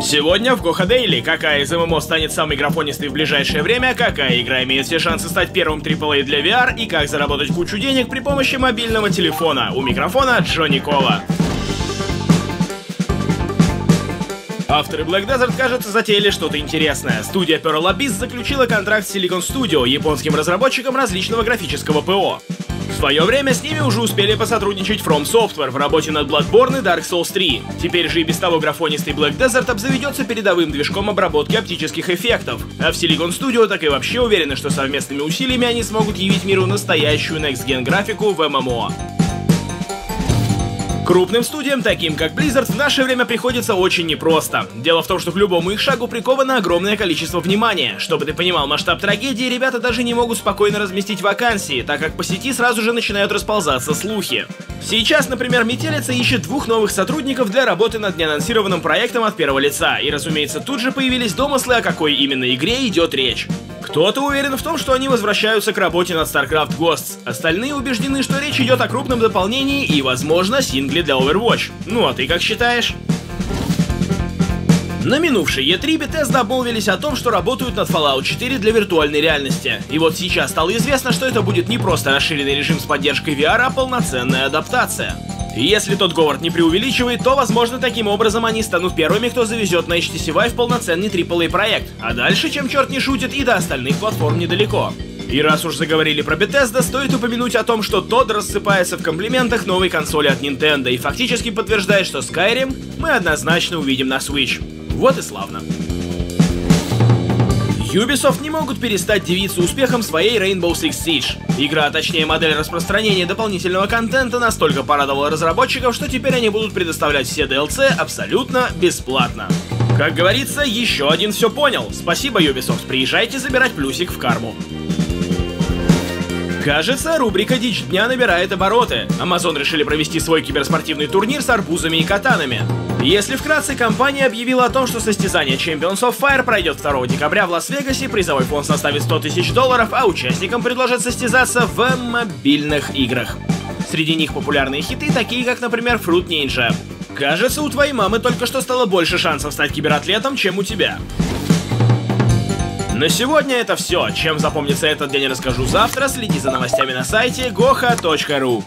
Сегодня в Гоха Дейли, какая из ММО станет самой графонистой в ближайшее время, какая игра имеет все шансы стать первым AAA для VR и как заработать кучу денег при помощи мобильного телефона. У микрофона Джонни Кола. Авторы Black Desert, кажется, затеяли что-то интересное. Студия Pearl Abyss заключила контракт с Silicon Studio, японским разработчиком различного графического ПО. Свое время с ними уже успели посотрудничать From Software в работе над Bloodborne и Dark Souls 3. Теперь же и без того графонистый Black Desert обзаведется передовым движком обработки оптических эффектов. А в Silicon Studio так и вообще уверены, что совместными усилиями они смогут явить миру настоящую Next Gen графику в ММО. Крупным студиям, таким как Blizzard, в наше время приходится очень непросто. Дело в том, что к любому их шагу приковано огромное количество внимания. Чтобы ты понимал масштаб трагедии, ребята даже не могут спокойно разместить вакансии, так как по сети сразу же начинают расползаться слухи. Сейчас, например, Метелица ищет двух новых сотрудников для работы над неанонсированным проектом от первого лица, и, разумеется, тут же появились домыслы, о какой именно игре идет речь. Кто-то уверен в том, что они возвращаются к работе над StarCraft Ghosts. Остальные убеждены, что речь идет о крупном дополнении и, возможно, сингле для Overwatch. Ну а ты как считаешь? На минувшей E3 Bethesda обмолвились о том, что работают над Fallout 4 для виртуальной реальности. И вот сейчас стало известно, что это будет не просто расширенный режим с поддержкой VR, а полноценная адаптация. Если тот Говард не преувеличивает, то, возможно, таким образом они станут первыми, кто завезет на HTC Vive полноценный AAA проект. А дальше, чем черт не шутит, и до остальных платформ недалеко. И раз уж заговорили про Bethesda, стоит упомянуть о том, что тот рассыпается в комплиментах новой консоли от Nintendo и фактически подтверждает, что Skyrim мы однозначно увидим на Switch. Вот и славно. Ubisoft не могут перестать дивиться успехом своей Rainbow Six Siege. Игра, а точнее модель распространения дополнительного контента, настолько порадовала разработчиков, что теперь они будут предоставлять все DLC абсолютно бесплатно. Как говорится, еще один все понял. Спасибо, Ubisoft, приезжайте забирать плюсик в карму. Кажется, рубрика «Дичь дня» набирает обороты. Amazon решили провести свой киберспортивный турнир с арбузами и катанами. Если вкратце, компания объявила о том, что состязание Champions of Fire пройдет 2 декабря в Лас-Вегасе, призовой фонд составит 100 тысяч долларов, а участникам предложат состязаться в мобильных играх. Среди них популярные хиты, такие как, например, Fruit Ninja. Кажется, у твоей мамы только что стало больше шансов стать кибератлетом, чем у тебя. На сегодня это все. Чем запомнится этот день, расскажу завтра. Следи за новостями на сайте goha.ru.